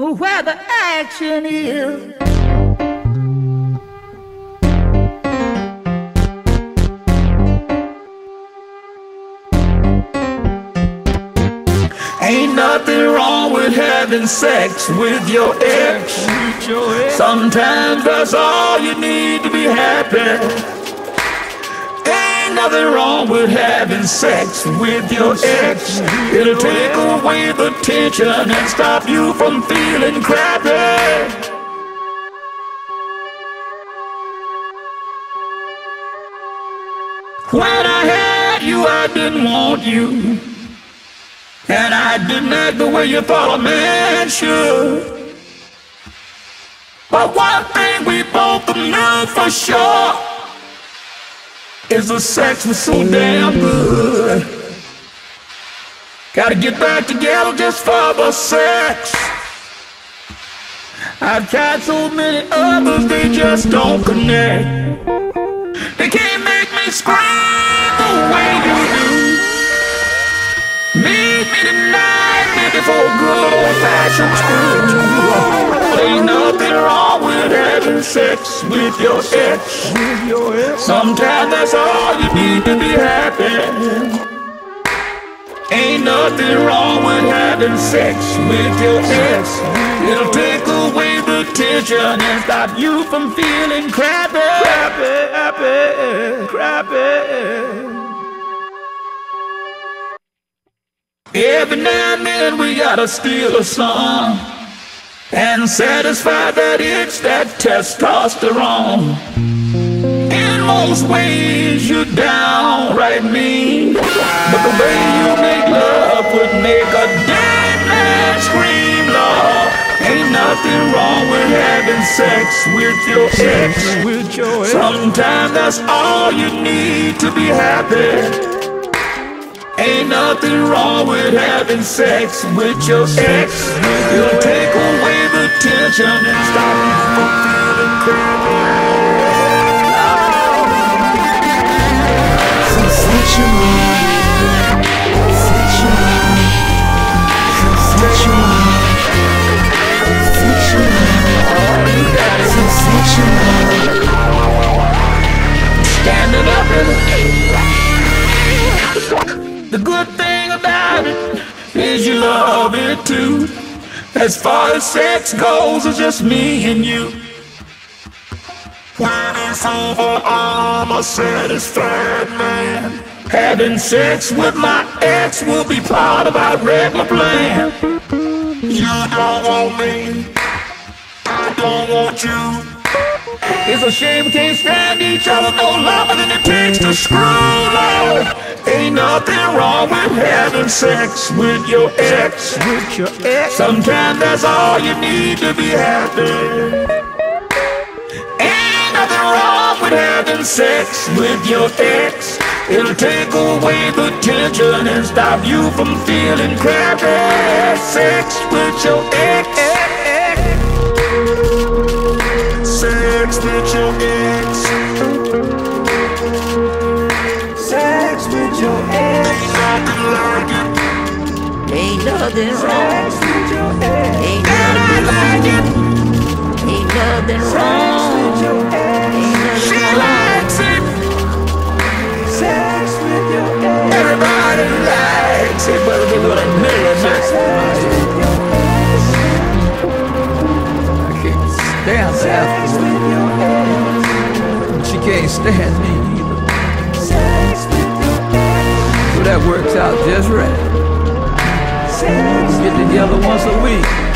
where the action is. Ain't nothing wrong with having sex with your ex. Sometimes that's all you need to be happy. Nothing wrong with having sex with your ex. It'll take away the tension and stop you from feeling crappy. When I had you, I didn't want you. And I didn't act the way you thought a man should. But one thing we both knew for sure is the sex was so damn good. Gotta get back together just for the sex. I've tried so many others, they just don't connect. They can't make me scream the way you do. Meet me tonight, maybe for good old fashioned screw. Wrong with sex with your ex. Sometimes that's all you need to be happy. Ain't nothing wrong with having sex with your ex. It'll take away the tension and stop you from feeling crappy. Crappy, crappy, crappy. Every now and then we gotta steal a song and satisfy that itch, that testosterone. In most ways, you're downright mean, but the way you make love would make a dead man scream, Lord. Ain't nothing wrong with having sex with your ex. With your ex. Sometimes that's all you need to be happy. Ain't nothing wrong with having sex with your ex. It'll take away the tension and stop you from feeling crappy. Standing is you love it too. As far as sex goes, it's just me and you. When it's over, I'm a satisfied man. Having sex with my ex will be part of our regular plan. You don't want me, I don't want you. It's a shame we can't stand each other no longer than it takes to screw love. Ain't nothing wrong with having sex with your ex. With your ex. Sometimes that's all you need to be happy. Ain't nothing wrong with having sex with your ex. It'll take away the tension and stop you from feeling crappy. Sex with your ex. Sex with your ex. Like it. Ain't nothing wrong. Ain't nothing like it. Ain't nothing wrong. She wrong. likes it. Sex with your. Everybody likes it, but they go to middle. I can't stand that. She can't stand me that works out just right. Get together once a week.